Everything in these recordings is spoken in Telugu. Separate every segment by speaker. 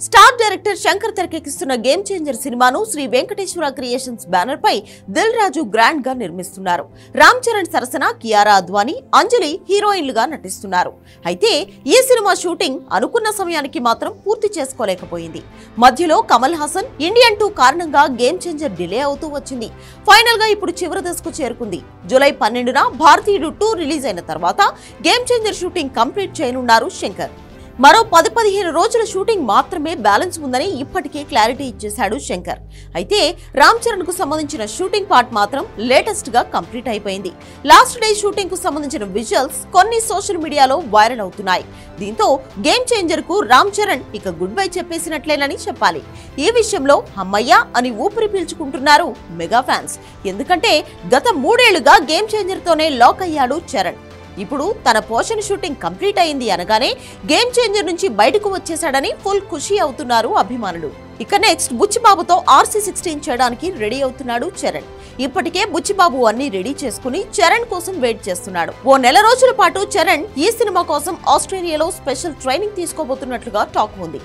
Speaker 1: Star director Shankar తెరకెక్కిస్తున్న game changer సినిమాను శ్రీ వెంకటేశ్వర క్రియేషన్స్ బ్యానర్ పై దిల్ రాజు గ్రాండ్గా నిర్మిస్తున్నారు. రామ్ చరణ్ సరసన కియారా అద్వానీ అంజలి హీరోయిన్లుగా నటిస్తున్నారు. అయితే ఈ సినిమా షూటింగ్ అనుకున్న సమయానికి మాత్రం పూర్తి చేసుకోలేకపోయింది. మధ్యలో కమల్ హాసన్ ఇండియన్ టూ కారణంగా గేమ్ చేంజర్ డిలే అవుతూ వచ్చింది. ఫైనల్గా ఇప్పుడు చివరి దశకు చేరుకుంది. జూలై పన్నెండున భారతీయుడు టూ రిలీజ్ అయిన తర్వాత గేమ్ చేంజర్ షూటింగ్ కంప్లీట్ చేయనున్నారు శంకర్. మరో పది పదిహేను రోజుల షూటింగ్ మాత్రమే బ్యాలెన్స్ ఉందని ఇప్పటికే క్లారిటీ ఇచ్చేశాడు శంకర్. అయితే రామ్ చరణ్కు సంబంధించిన షూటింగ్ పార్ట్ మాత్రం లేటెస్ట్గా కంప్లీట్ అయిపోయింది. లాస్ట్ డే షూటింగ్కు సంబంధించిన విజువల్స్ కొన్ని సోషల్ మీడియాలో వైరల్ అవుతున్నాయి. దీంతో గేమ్ చేంజర్కు రామ్ చరణ్ ఇక గుడ్ బై చెప్పేసినట్లేనని చెప్పాలి. ఈ విషయంలో అమ్మయ్య అని ఊపిరి పీల్చుకుంటున్నారు మెగా ఫ్యాన్స్. ఎందుకంటే గత మూడేళ్ళుగా గేమ్ చేంజర్ తోనే లాక్ అయ్యాడు చరణ్. ఇప్పుడు తన పోషన్ షూటింగ్ కంప్లీట్ అయింది అనగానే గేమ్ చేంజర్ నుంచి బయటకు వచ్చేశాడని ఫుల్ ఖుషి అవుతున్నారు అభిమానులు. ఇక నెక్స్ట్ బుచ్చిబాబుతో ఆర్సీ సిక్స్టీన్ చేయడానికి రెడీ అవుతున్నాడు చరణ్. ఇప్పటికే బుచ్చిబాబు అన్ని రెడీ చేసుకుని చరణ్ కోసం వెయిట్ చేస్తున్నాడు. ఓ నెల రోజుల పాటు చరణ్ ఈ సినిమా కోసం ఆస్ట్రేలియాలో స్పెషల్ ట్రైనింగ్ తీసుకోబోతున్నట్లుగా టాక్ ఉంది.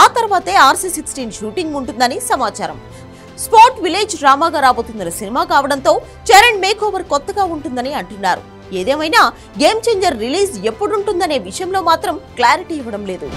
Speaker 1: ఆ తర్వాతే ఆర్సీ సిక్స్టీన్ షూటింగ్ ఉంటుందని సమాచారం. స్పాట్ విలేజ్ డ్రామాగా రాబోతున్న సినిమా కావడంతో చరణ్ మేక్ ఓవర్ కొత్తగా ఉంటుందని అంటున్నారు. ఏదేమైనా గేమ్ చేంజర్ రిలీజ్ ఎప్పుడుంటుందనే విషయంలో మాత్రం క్లారిటీ ఇవ్వడం లేదు.